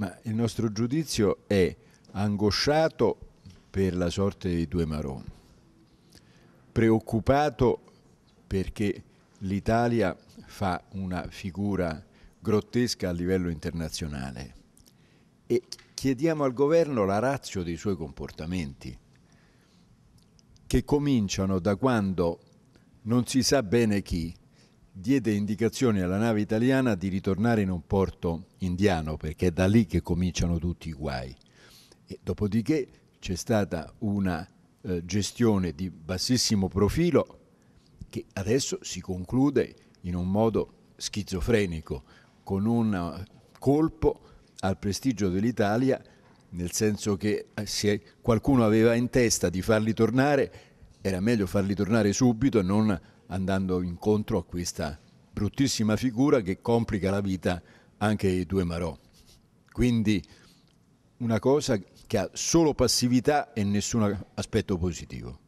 Ma il nostro giudizio è angosciato per la sorte dei due Marò, preoccupato perché l'Italia fa una figura grottesca a livello internazionale. E chiediamo al governo la razza dei suoi comportamenti, che cominciano da quando non si sa bene chi diede indicazioni alla nave italiana di ritornare in un porto indiano, perché è da lì che cominciano tutti i guai. E dopodiché c'è stata una eh, gestione di bassissimo profilo che adesso si conclude in un modo schizofrenico, con un colpo al prestigio dell'Italia, nel senso che eh, se qualcuno aveva in testa di farli tornare, era meglio farli tornare subito e non andando incontro a questa bruttissima figura che complica la vita anche ai due Marò. Quindi una cosa che ha solo passività e nessun aspetto positivo.